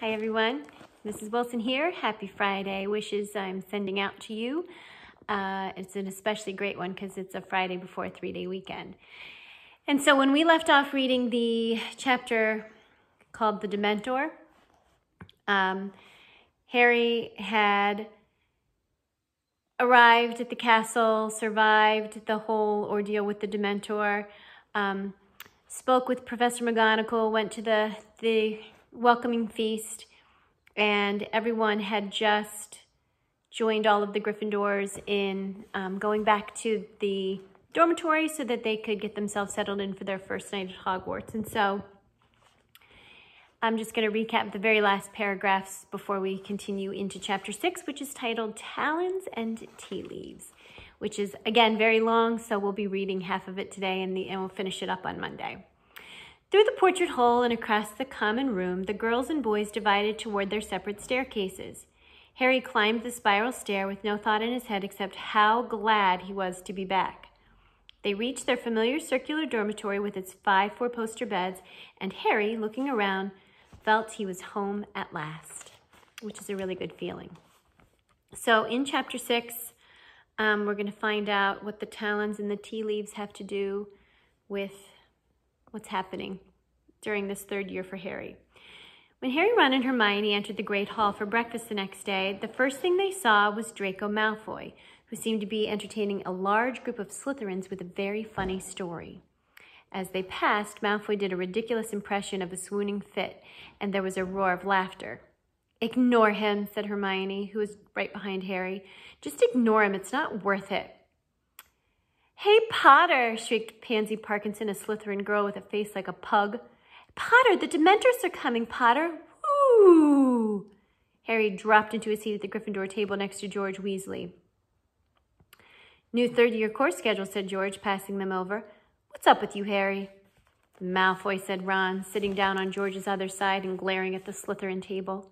Hi everyone, Mrs. Wilson here. Happy Friday. Wishes I'm sending out to you. Uh, it's an especially great one because it's a Friday before a three-day weekend. And so when we left off reading the chapter called The Dementor, um, Harry had arrived at the castle, survived the whole ordeal with the Dementor, um, spoke with Professor McGonagall, went to the, the welcoming feast, and everyone had just joined all of the Gryffindors in um, going back to the dormitory so that they could get themselves settled in for their first night at Hogwarts. And so I'm just going to recap the very last paragraphs before we continue into chapter six, which is titled Talons and Tea Leaves, which is, again, very long, so we'll be reading half of it today and, the, and we'll finish it up on Monday. Through the portrait hole and across the common room, the girls and boys divided toward their separate staircases. Harry climbed the spiral stair with no thought in his head except how glad he was to be back. They reached their familiar circular dormitory with its five four-poster beds, and Harry, looking around, felt he was home at last, which is a really good feeling. So in chapter six, um, we're going to find out what the talons and the tea leaves have to do with what's happening during this third year for Harry. When Harry, Ron, and Hermione entered the Great Hall for breakfast the next day, the first thing they saw was Draco Malfoy, who seemed to be entertaining a large group of Slytherins with a very funny story. As they passed, Malfoy did a ridiculous impression of a swooning fit, and there was a roar of laughter. Ignore him, said Hermione, who was right behind Harry. Just ignore him. It's not worth it. Hey, Potter, shrieked Pansy Parkinson, a Slytherin girl with a face like a pug. Potter, the Dementors are coming, Potter. Woo! Harry dropped into a seat at the Gryffindor table next to George Weasley. New third-year course schedule, said George, passing them over. What's up with you, Harry? Malfoy, said Ron, sitting down on George's other side and glaring at the Slytherin table.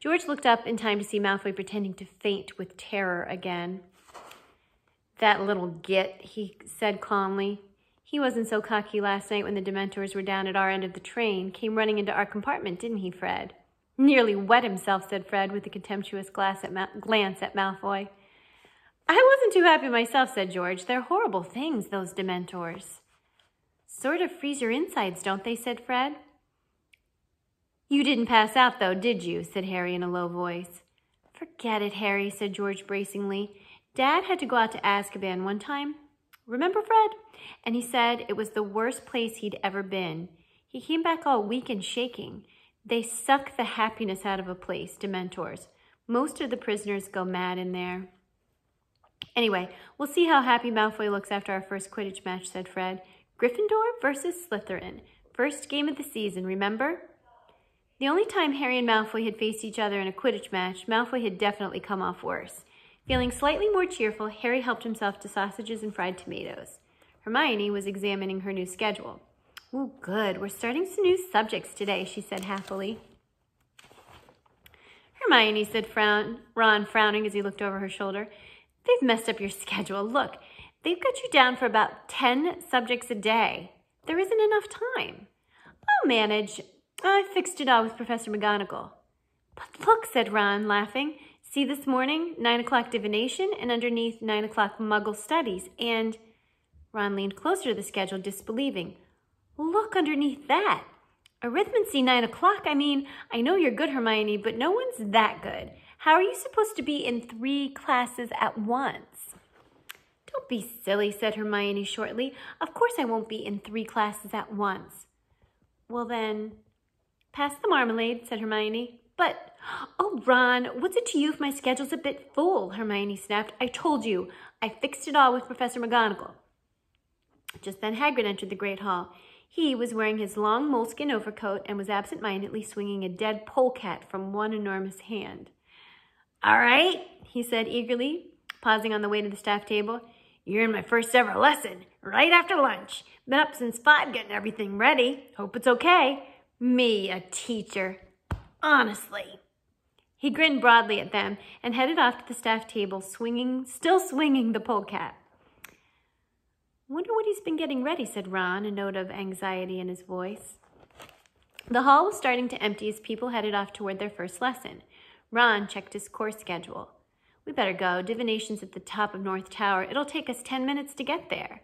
George looked up in time to see Malfoy pretending to faint with terror again. That little git, he said calmly. He wasn't so cocky last night when the Dementors were down at our end of the train. Came running into our compartment, didn't he, Fred? Nearly wet himself, said Fred with a contemptuous at glance at Malfoy. I wasn't too happy myself, said George. They're horrible things, those Dementors. Sort of freeze your insides, don't they, said Fred. You didn't pass out, though, did you? said Harry in a low voice. Forget it, Harry, said George bracingly. Dad had to go out to Azkaban one time. Remember, Fred? And he said it was the worst place he'd ever been. He came back all weak and shaking. They suck the happiness out of a place, Dementors. Most of the prisoners go mad in there. Anyway, we'll see how happy Malfoy looks after our first Quidditch match, said Fred. Gryffindor versus Slytherin. First game of the season, remember? The only time Harry and Malfoy had faced each other in a Quidditch match, Malfoy had definitely come off worse. Feeling slightly more cheerful, Harry helped himself to sausages and fried tomatoes. Hermione was examining her new schedule. Oh, good. We're starting some new subjects today, she said happily. Hermione, said frown, Ron, frowning as he looked over her shoulder. They've messed up your schedule. Look, they've got you down for about 10 subjects a day. There isn't enough time. I'll manage. I fixed it all with Professor McGonagall. But look, said Ron, laughing. See this morning, 9 o'clock divination, and underneath 9 o'clock muggle studies. And Ron leaned closer to the schedule, disbelieving. Look underneath that. Arithmancy 9 o'clock? I mean, I know you're good, Hermione, but no one's that good. How are you supposed to be in three classes at once? Don't be silly, said Hermione shortly. Of course I won't be in three classes at once. Well then, pass the marmalade, said Hermione. But, oh, Ron, what's it to you if my schedule's a bit full? Hermione snapped. I told you. I fixed it all with Professor McGonagall. Just then Hagrid entered the great hall. He was wearing his long moleskin overcoat and was absent-mindedly swinging a dead polecat from one enormous hand. All right, he said eagerly, pausing on the way to the staff table. You're in my first ever lesson, right after lunch. Been up since five getting everything ready. Hope it's okay. Me, a teacher. Honestly. He grinned broadly at them and headed off to the staff table, swinging, still swinging the polecat. Wonder what he's been getting ready, said Ron, a note of anxiety in his voice. The hall was starting to empty as people headed off toward their first lesson. Ron checked his course schedule. We better go. Divination's at the top of North Tower. It'll take us 10 minutes to get there.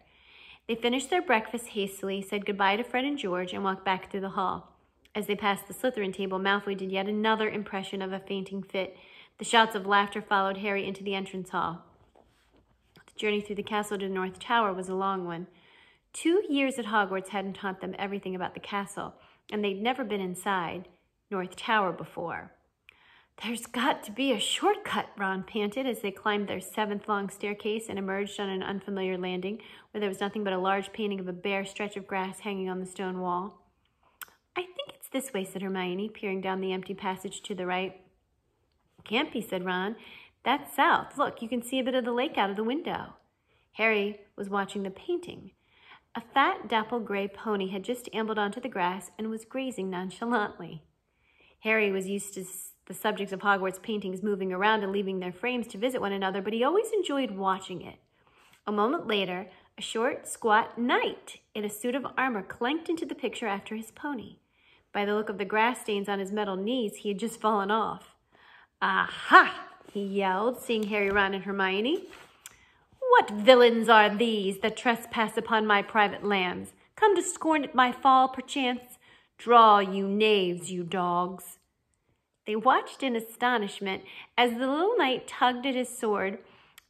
They finished their breakfast hastily, said goodbye to Fred and George, and walked back through the hall. As they passed the Slytherin table, Malfoy did yet another impression of a fainting fit. The shouts of laughter followed Harry into the entrance hall. The journey through the castle to North Tower was a long one. Two years at Hogwarts hadn't taught them everything about the castle, and they'd never been inside North Tower before. There's got to be a shortcut, Ron panted as they climbed their seventh long staircase and emerged on an unfamiliar landing where there was nothing but a large painting of a bare stretch of grass hanging on the stone wall. It's this way, said Hermione, peering down the empty passage to the right. Can't be, said Ron. That's south. Look, you can see a bit of the lake out of the window. Harry was watching the painting. A fat dapple gray pony had just ambled onto the grass and was grazing nonchalantly. Harry was used to the subjects of Hogwarts paintings moving around and leaving their frames to visit one another, but he always enjoyed watching it. A moment later, a short, squat knight in a suit of armor clanked into the picture after his pony. By the look of the grass stains on his metal knees, he had just fallen off. Aha! he yelled, seeing Harry, Ron, and Hermione. What villains are these that trespass upon my private lands? Come to scorn at my fall, perchance? Draw, you knaves, you dogs. They watched in astonishment as the little knight tugged at his sword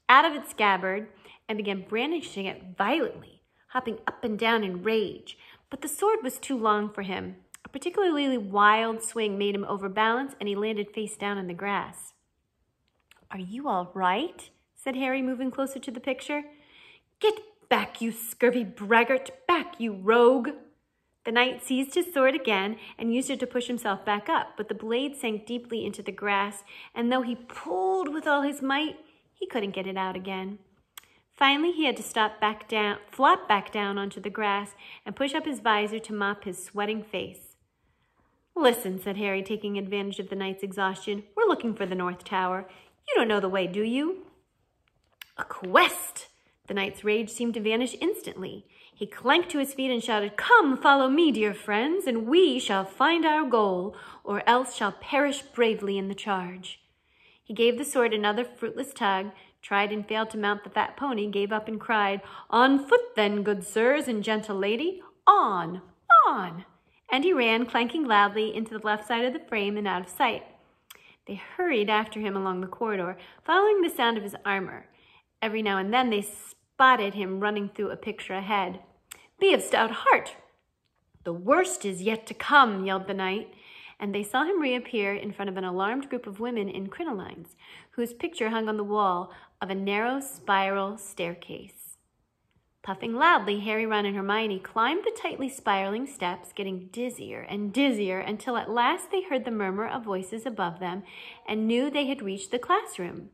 out of its scabbard and began brandishing it violently, hopping up and down in rage. But the sword was too long for him. A particularly wild swing made him overbalance, and he landed face down in the grass. Are you all right? said Harry, moving closer to the picture. Get back, you scurvy braggart! Back, you rogue! The knight seized his sword again and used it to push himself back up, but the blade sank deeply into the grass, and though he pulled with all his might, he couldn't get it out again. Finally, he had to stop back down, flop back down onto the grass and push up his visor to mop his sweating face. Listen, said Harry, taking advantage of the knight's exhaustion. We're looking for the North Tower. You don't know the way, do you? A quest! The knight's rage seemed to vanish instantly. He clanked to his feet and shouted, Come, follow me, dear friends, and we shall find our goal, or else shall perish bravely in the charge. He gave the sword another fruitless tug, tried and failed to mount the fat pony, gave up and cried, On foot then, good sirs and gentle lady, on, on! And he ran, clanking loudly, into the left side of the frame and out of sight. They hurried after him along the corridor, following the sound of his armor. Every now and then they spotted him running through a picture ahead. Be of stout heart. The worst is yet to come, yelled the knight, and they saw him reappear in front of an alarmed group of women in crinolines, whose picture hung on the wall of a narrow spiral staircase. Puffing loudly, Harry, Ron, and Hermione climbed the tightly spiraling steps, getting dizzier and dizzier until at last they heard the murmur of voices above them and knew they had reached the classroom.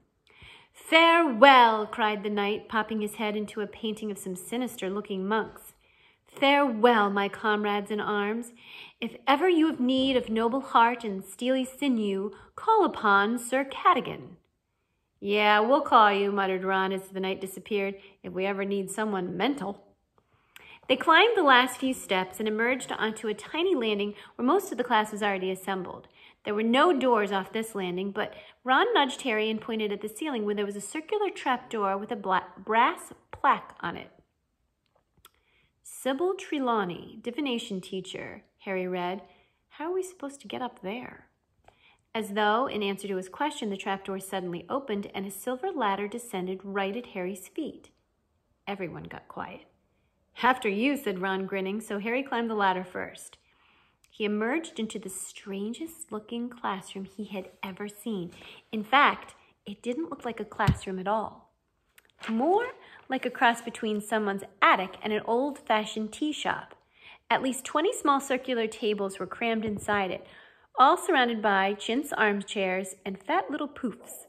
Farewell, cried the knight, popping his head into a painting of some sinister-looking monks. Farewell, my comrades in arms. If ever you have need of noble heart and steely sinew, call upon Sir Cadogan. Yeah, we'll call you, muttered Ron as the knight disappeared, if we ever need someone mental. They climbed the last few steps and emerged onto a tiny landing where most of the class was already assembled. There were no doors off this landing, but Ron nudged Harry and pointed at the ceiling where there was a circular trap door with a black, brass plaque on it. Sybil Trelawney, divination teacher, Harry read. How are we supposed to get up there? As though, in answer to his question, the trapdoor suddenly opened and a silver ladder descended right at Harry's feet. Everyone got quiet. After you, said Ron, grinning, so Harry climbed the ladder first. He emerged into the strangest looking classroom he had ever seen. In fact, it didn't look like a classroom at all. More like a cross between someone's attic and an old-fashioned tea shop. At least 20 small circular tables were crammed inside it, all surrounded by chintz armchairs and fat little poufs.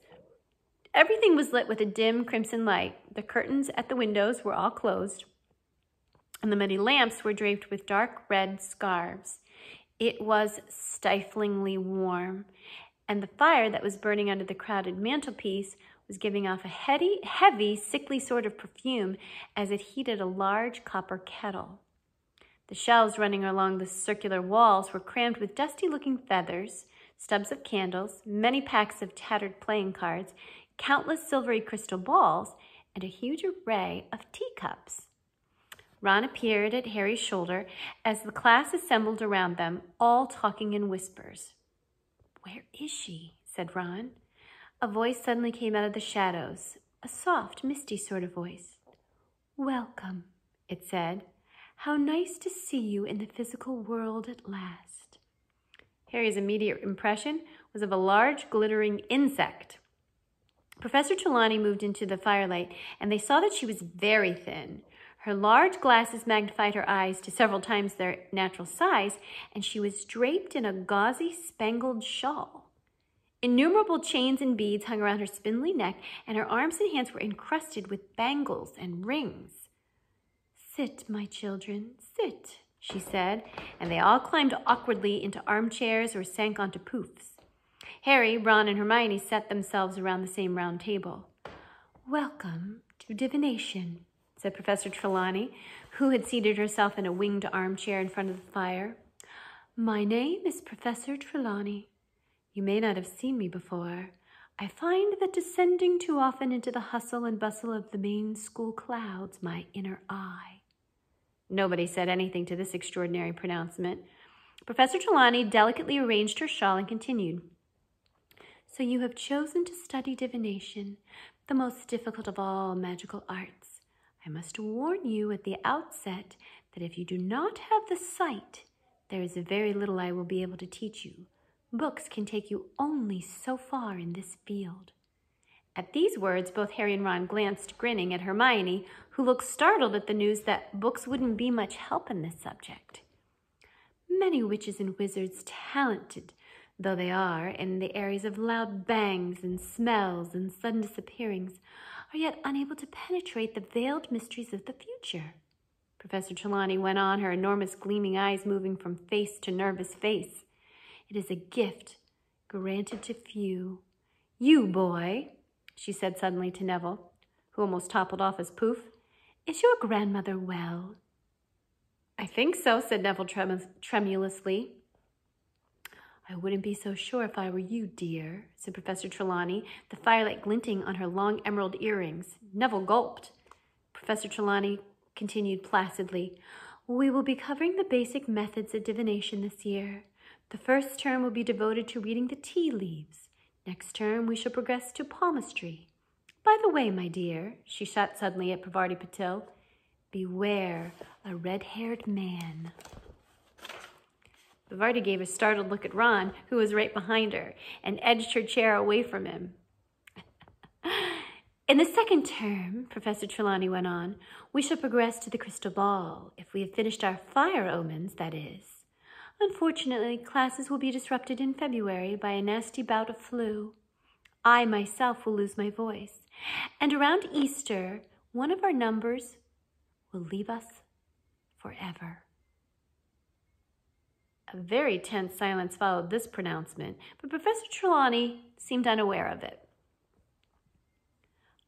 Everything was lit with a dim crimson light. The curtains at the windows were all closed, and the many lamps were draped with dark red scarves. It was stiflingly warm, and the fire that was burning under the crowded mantelpiece was giving off a heady, heavy, sickly sort of perfume as it heated a large copper kettle. The shelves running along the circular walls were crammed with dusty looking feathers, stubs of candles, many packs of tattered playing cards, countless silvery crystal balls, and a huge array of teacups. Ron appeared at Harry's shoulder as the class assembled around them, all talking in whispers. Where is she? said Ron. A voice suddenly came out of the shadows, a soft, misty sort of voice. Welcome, it said. How nice to see you in the physical world at last. Harry's immediate impression was of a large, glittering insect. Professor Trelawney moved into the firelight, and they saw that she was very thin. Her large glasses magnified her eyes to several times their natural size, and she was draped in a gauzy, spangled shawl. Innumerable chains and beads hung around her spindly neck, and her arms and hands were encrusted with bangles and rings. Sit, my children, sit, she said, and they all climbed awkwardly into armchairs or sank onto poufs. Harry, Ron, and Hermione set themselves around the same round table. Welcome to divination, said Professor Trelawney, who had seated herself in a winged armchair in front of the fire. My name is Professor Trelawney. You may not have seen me before. I find that descending too often into the hustle and bustle of the main school clouds my inner eye. Nobody said anything to this extraordinary pronouncement. Professor Trelawney delicately arranged her shawl and continued. So you have chosen to study divination, the most difficult of all magical arts. I must warn you at the outset that if you do not have the sight, there is very little I will be able to teach you. Books can take you only so far in this field. At these words, both Harry and Ron glanced, grinning, at Hermione, who looked startled at the news that books wouldn't be much help in this subject. Many witches and wizards, talented though they are, in the areas of loud bangs and smells and sudden disappearings, are yet unable to penetrate the veiled mysteries of the future. Professor Trelawney went on, her enormous gleaming eyes moving from face to nervous face. It is a gift granted to few. You, boy, she said suddenly to Neville, who almost toppled off his pouf, is your grandmother well? I think so, said Neville trem tremulously. I wouldn't be so sure if I were you, dear, said Professor Trelawney, the firelight glinting on her long emerald earrings. Neville gulped. Professor Trelawney continued placidly, We will be covering the basic methods of divination this year. The first term will be devoted to reading the tea leaves. Next term, we shall progress to palmistry. By the way, my dear, she shot suddenly at Parvati Patil, beware a red-haired man. Parvati gave a startled look at Ron, who was right behind her, and edged her chair away from him. In the second term, Professor Trelawney went on, we shall progress to the crystal ball, if we have finished our fire omens, that is. Unfortunately, classes will be disrupted in February by a nasty bout of flu. I myself will lose my voice, and around Easter, one of our numbers will leave us forever. A very tense silence followed this pronouncement, but Professor Trelawney seemed unaware of it.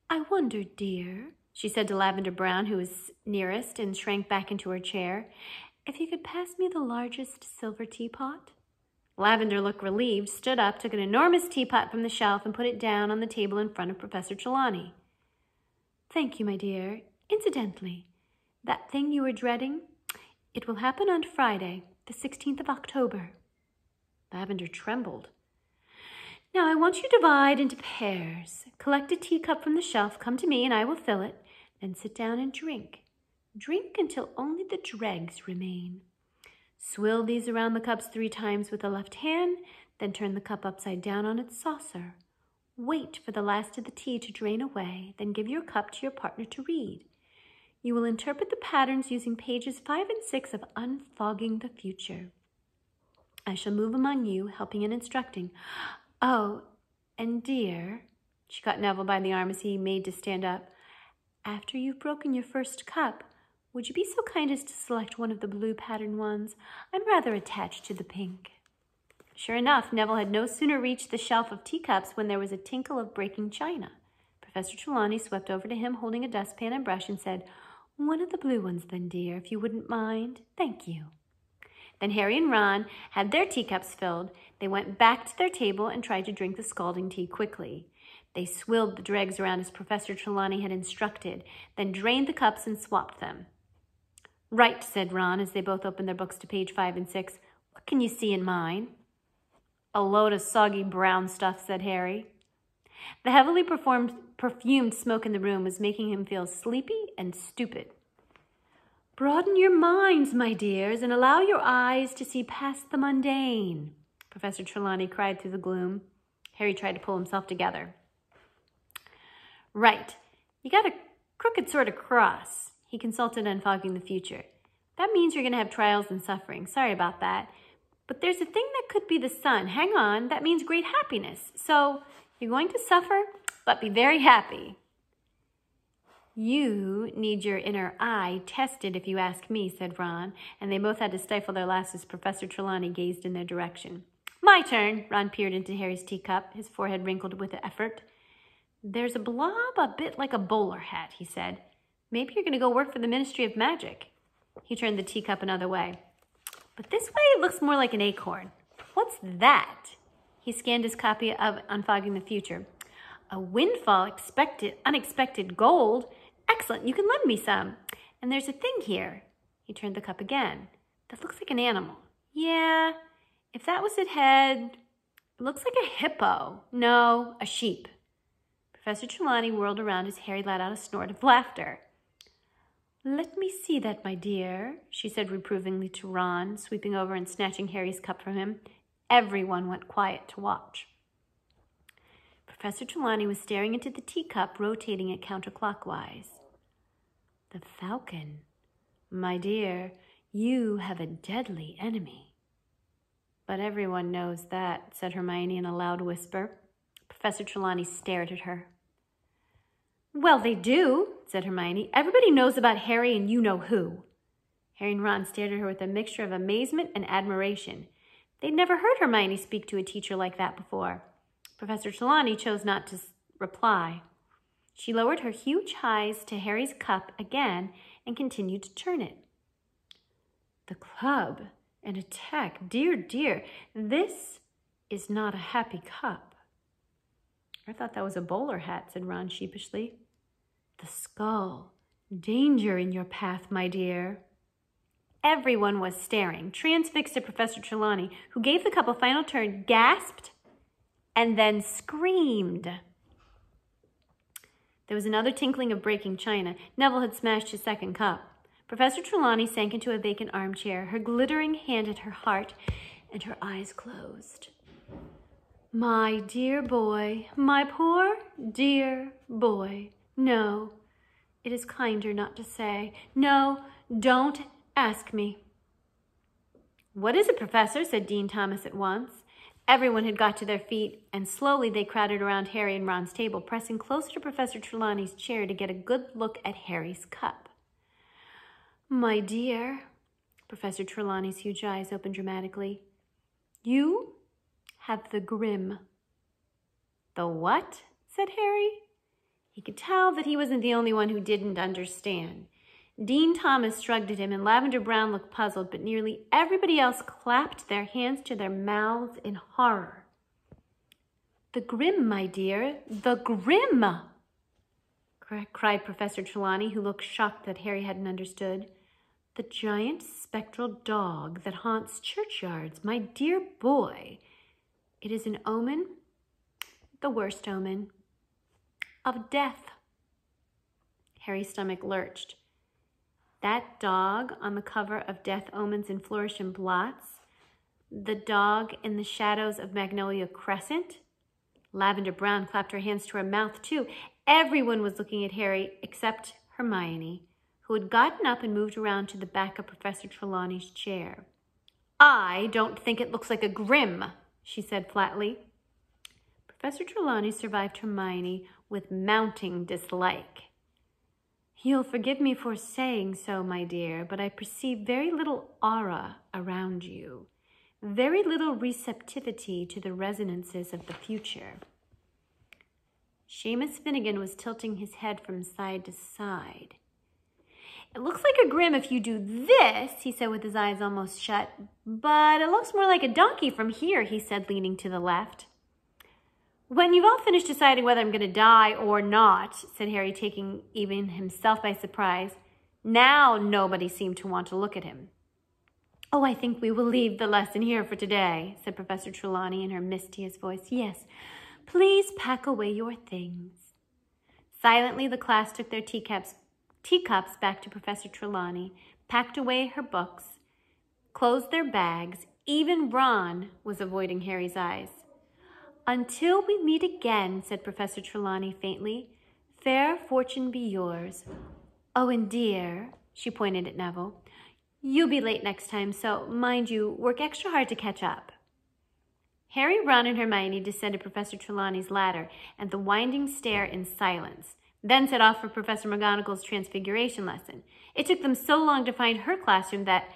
I wonder, dear, she said to Lavender Brown, who was nearest and shrank back into her chair, if you could pass me the largest silver teapot. Lavender looked relieved, stood up, took an enormous teapot from the shelf, and put it down on the table in front of Professor Trelawney. Thank you, my dear. Incidentally, that thing you were dreading, it will happen on Friday the 16th of October. Lavender trembled. Now I want you to divide into pairs. Collect a teacup from the shelf, come to me, and I will fill it. Then sit down and drink. Drink until only the dregs remain. Swill these around the cups three times with the left hand, then turn the cup upside down on its saucer. Wait for the last of the tea to drain away, then give your cup to your partner to read. You will interpret the patterns using pages 5 and 6 of Unfogging the Future. I shall move among you, helping and instructing. Oh, and dear, she caught Neville by the arm as he made to stand up. After you've broken your first cup, would you be so kind as to select one of the blue pattern ones? I'm rather attached to the pink. Sure enough, Neville had no sooner reached the shelf of teacups when there was a tinkle of breaking china. Professor Trelawney swept over to him holding a dustpan and brush and said, One of the blue ones, then, dear, if you wouldn't mind. Thank you. Then Harry and Ron had their teacups filled. They went back to their table and tried to drink the scalding tea quickly. They swilled the dregs around as Professor Trelawney had instructed, then drained the cups and swapped them. Right, said Ron as they both opened their books to page five and six. What can you see in mine? A load of soggy brown stuff, said Harry. The heavily performed, perfumed smoke in the room was making him feel sleepy and stupid. Broaden your minds, my dears, and allow your eyes to see past the mundane, Professor Trelawney cried through the gloom. Harry tried to pull himself together. Right. You got a crooked sort of cross. He consulted Unfogging the Future. That means you're going to have trials and suffering. Sorry about that. But there's a thing that could be the sun. Hang on. That means great happiness. So you're going to suffer, but be very happy. You need your inner eye tested, if you ask me, said Ron, and they both had to stifle their laughs as Professor Trelawney gazed in their direction. My turn, Ron peered into Harry's teacup, his forehead wrinkled with effort. There's a blob a bit like a bowler hat, he said. Maybe you're going to go work for the Ministry of Magic. He turned the teacup another way. But this way it looks more like an acorn. What's that? He scanned his copy of Unfogging the Future. A windfall expected, unexpected gold. Excellent, you can lend me some. And there's a thing here. He turned the cup again. That looks like an animal. Yeah, if that was its head, it looks like a hippo. No, a sheep. Professor Trelawney whirled around as Harry let out a snort of laughter. Let me see that, my dear, she said reprovingly to Ron, sweeping over and snatching Harry's cup from him. Everyone went quiet to watch. Professor Trelawney was staring into the teacup, rotating it counterclockwise. The falcon. My dear, you have a deadly enemy. But everyone knows that, said Hermione in a loud whisper. Professor Trelawney stared at her. Well, they do, said Hermione. Everybody knows about Harry and you know who. Harry and Ron stared at her with a mixture of amazement and admiration. They'd never heard Hermione speak to a teacher like that before. Professor Trelawney chose not to reply. She lowered her huge eyes to Harry's cup again and continued to turn it. The club, an attack. Dear, dear, this is not a happy cup. I thought that was a bowler hat, said Ron sheepishly. The skull. Danger in your path, my dear. Everyone was staring, transfixed at Professor Trelawney, who gave the cup a final turn, gasped, and then screamed. There was another tinkling of breaking china. Neville had smashed his second cup. Professor Trelawney sank into a vacant armchair, her glittering hand at her heart, and her eyes closed. My dear boy, my poor dear boy. No, it is kinder not to say. No, don't ask me. What is it, Professor? said Dean Thomas at once. Everyone had got to their feet, and slowly they crowded around Harry and Ron's table, pressing closer to Professor Trelawney's chair to get a good look at Harry's cup. My dear, Professor Trelawney's huge eyes opened dramatically, you have the grim. The what? said Harry. He could tell that he wasn't the only one who didn't understand. Dean Thomas shrugged at him, and Lavender Brown looked puzzled, but nearly everybody else clapped their hands to their mouths in horror. The grim, my dear, the grim, cried Professor Trelawney, who looked shocked that Harry hadn't understood. The giant spectral dog that haunts churchyards, my dear boy. It is an omen, the worst omen, of death. Harry's stomach lurched. That dog on the cover of Death Omens and Flourish and Blotts, the dog in the shadows of Magnolia Crescent. Lavender Brown clapped her hands to her mouth, too. Everyone was looking at Harry except Hermione, who had gotten up and moved around to the back of Professor Trelawney's chair. I don't think it looks like a grim, she said flatly. Professor Trelawney survived Hermione with mounting dislike. You'll forgive me for saying so, my dear, but I perceive very little aura around you, very little receptivity to the resonances of the future. Seamus Finnigan was tilting his head from side to side. It looks like a grim if you do this, he said with his eyes almost shut. But it looks more like a donkey from here, he said, leaning to the left. When you've all finished deciding whether I'm going to die or not, said Harry, taking even himself by surprise, now nobody seemed to want to look at him. Oh, I think we will leave the lesson here for today, said Professor Trelawney in her mistiest voice. Yes, please pack away your things. Silently, the class took their teacups, teacups back to Professor Trelawney, packed away her books, closed their bags. Even Ron was avoiding Harry's eyes. Until we meet again, said Professor Trelawney faintly, fair fortune be yours. Oh, and dear, she pointed at Neville, you'll be late next time, so mind you, work extra hard to catch up. Harry, Ron, and Hermione descended Professor Trelawney's ladder and the winding stair in silence, then set off for Professor McGonagall's transfiguration lesson. It took them so long to find her classroom that,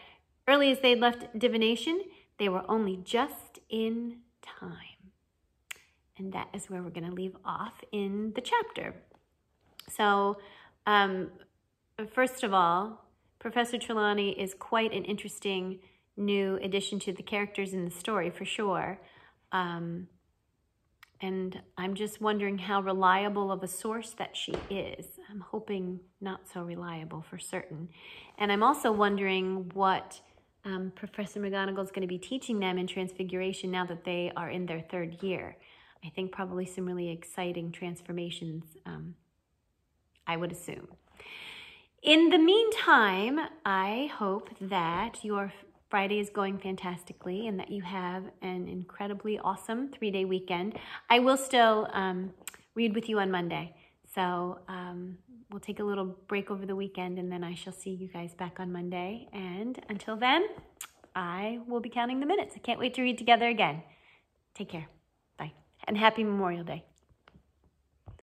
early as they'd left divination, they were only just in time. And that is where we're going to leave off in the chapter. So, um, first of all, Professor Trelawney is quite an interesting new addition to the characters in the story, for sure. Um, and I'm just wondering how reliable of a source that she is. I'm hoping not so reliable for certain. And I'm also wondering what um, Professor McGonagall is going to be teaching them in Transfiguration now that they are in their third year. I think probably some really exciting transformations, um, I would assume. In the meantime, I hope that your Friday is going fantastically and that you have an incredibly awesome three day weekend. I will still um, read with you on Monday. So um, we'll take a little break over the weekend and then I shall see you guys back on Monday. And until then, I will be counting the minutes. I can't wait to read together again. Take care. And happy Memorial Day.